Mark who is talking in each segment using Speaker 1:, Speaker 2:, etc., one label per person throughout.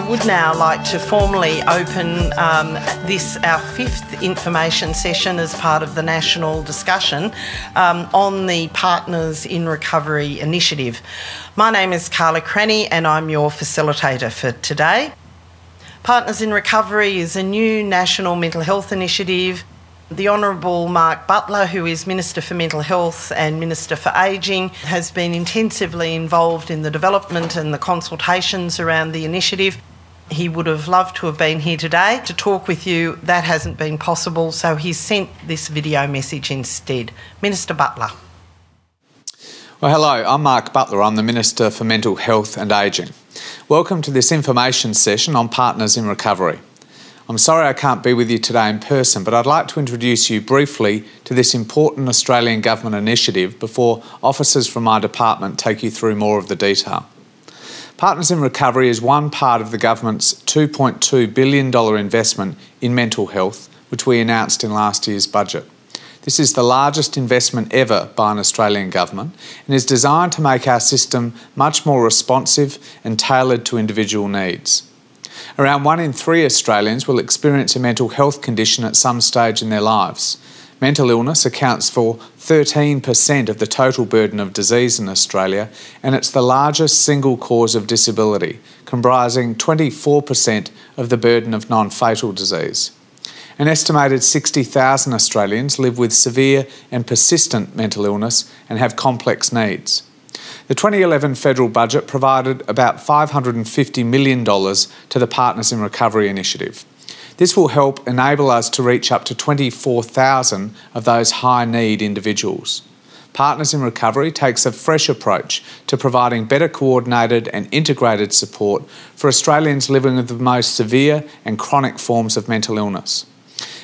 Speaker 1: I would now like to formally open um, this, our fifth information session as part of the national discussion um, on the Partners in Recovery initiative. My name is Carla Cranny and I'm your facilitator for today. Partners in Recovery is a new national mental health initiative the Honourable Mark Butler, who is Minister for Mental Health and Minister for Ageing, has been intensively involved in the development and the consultations around the initiative. He would have loved to have been here today to talk with you. That hasn't been possible, so he's sent this video message instead. Minister Butler.
Speaker 2: Well, hello, I'm Mark Butler. I'm the Minister for Mental Health and Ageing. Welcome to this information session on Partners in Recovery. I'm sorry I can't be with you today in person, but I'd like to introduce you briefly to this important Australian Government initiative before officers from my department take you through more of the detail. Partners in Recovery is one part of the Government's $2.2 billion investment in mental health, which we announced in last year's budget. This is the largest investment ever by an Australian government and is designed to make our system much more responsive and tailored to individual needs. Around one in three Australians will experience a mental health condition at some stage in their lives. Mental illness accounts for 13% of the total burden of disease in Australia, and it's the largest single cause of disability, comprising 24% of the burden of non fatal disease. An estimated 60,000 Australians live with severe and persistent mental illness and have complex needs. The 2011 federal budget provided about $550 million to the Partners in Recovery initiative. This will help enable us to reach up to 24,000 of those high need individuals. Partners in Recovery takes a fresh approach to providing better coordinated and integrated support for Australians living with the most severe and chronic forms of mental illness.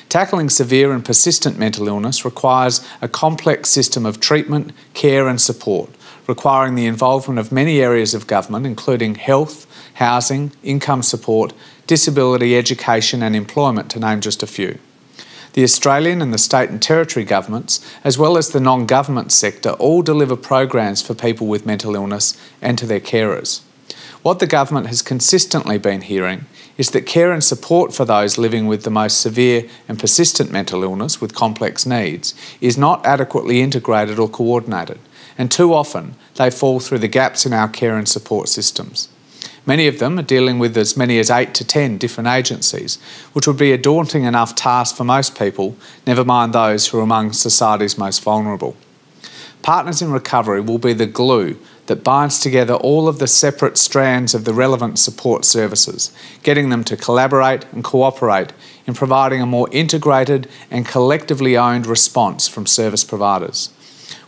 Speaker 2: Tackling severe and persistent mental illness requires a complex system of treatment, care, and support requiring the involvement of many areas of government, including health, housing, income support, disability, education, and employment, to name just a few. The Australian and the state and territory governments, as well as the non government sector, all deliver programs for people with mental illness and to their carers. What the government has consistently been hearing is that care and support for those living with the most severe and persistent mental illness with complex needs is not adequately integrated or coordinated and too often they fall through the gaps in our care and support systems. Many of them are dealing with as many as 8 to 10 different agencies, which would be a daunting enough task for most people, never mind those who are among society's most vulnerable. Partners in Recovery will be the glue that binds together all of the separate strands of the relevant support services, getting them to collaborate and cooperate in providing a more integrated and collectively owned response from service providers.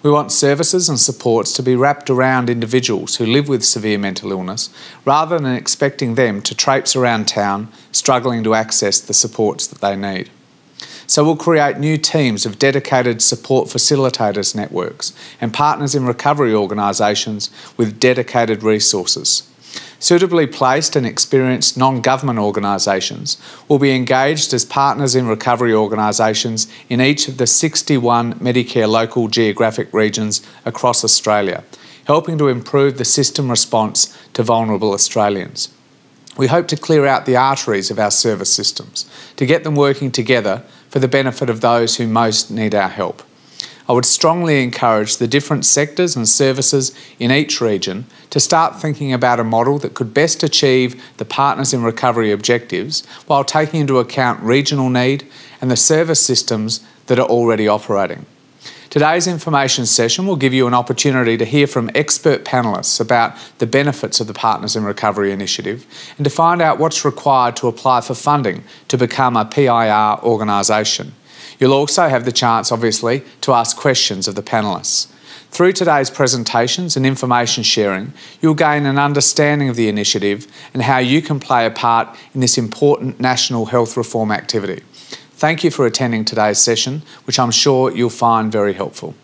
Speaker 2: We want services and supports to be wrapped around individuals who live with severe mental illness rather than expecting them to traipse around town struggling to access the supports that they need. So we'll create new teams of dedicated support facilitators networks and partners in recovery organisations with dedicated resources. Suitably placed and experienced non government organisations will be engaged as partners in recovery organisations in each of the 61 Medicare local geographic regions across Australia, helping to improve the system response to vulnerable Australians. We hope to clear out the arteries of our service systems to get them working together for the benefit of those who most need our help. I would strongly encourage the different sectors and services in each region to start thinking about a model that could best achieve the Partners in Recovery objectives while taking into account regional need and the service systems that are already operating. Today's information session will give you an opportunity to hear from expert panellists about the benefits of the Partners in Recovery initiative and to find out what's required to apply for funding to become a PIR organisation. You'll also have the chance, obviously, to ask questions of the panellists. Through today's presentations and information sharing, you'll gain an understanding of the initiative and how you can play a part in this important national health reform activity. Thank you for attending today's session, which I'm sure you'll find very helpful.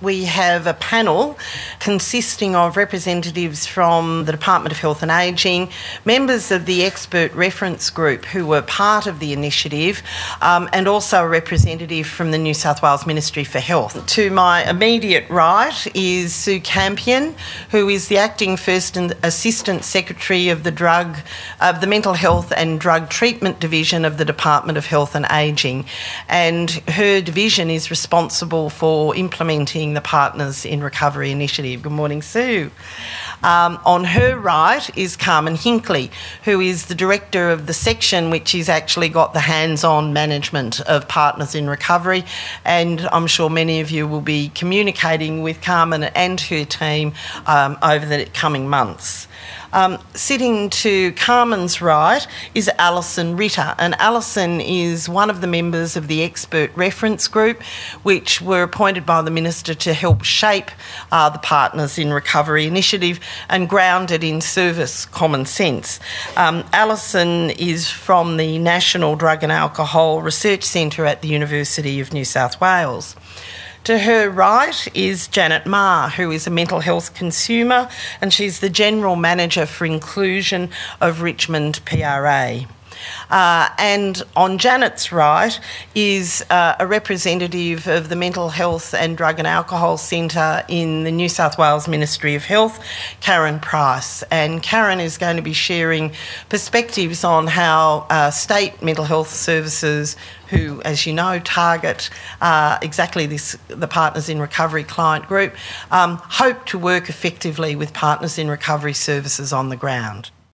Speaker 1: We have a panel consisting of representatives from the Department of Health and Ageing, members of the expert reference group who were part of the initiative, um, and also a representative from the New South Wales Ministry for Health. To my immediate right is Sue Campion, who is the acting First Assistant Secretary of the Drug, of the Mental Health and Drug Treatment Division of the Department of Health and Ageing, and her division is responsible for implementing the Partners in Recovery initiative. Good morning, Sue. Um, on her right is Carmen Hinkley, who is the director of the section which has actually got the hands on management of Partners in Recovery. And I'm sure many of you will be communicating with Carmen and her team um, over the coming months. Um, sitting to Carmen's right is Alison Ritter, and Alison is one of the members of the expert reference group, which were appointed by the Minister to help shape uh, the Partners in Recovery initiative and grounded in service common sense. Um, Alison is from the National Drug and Alcohol Research Centre at the University of New South Wales. To her right is Janet Meagher, who is a mental health consumer, and she's the General Manager for Inclusion of Richmond PRA. Uh, and on Janet's right is uh, a representative of the Mental Health and Drug and Alcohol Centre in the New South Wales Ministry of Health, Karen Price. And Karen is going to be sharing perspectives on how uh, state mental health services who, as you know, target uh, exactly this the Partners in Recovery client group, um, hope to work effectively with Partners in Recovery services on the ground.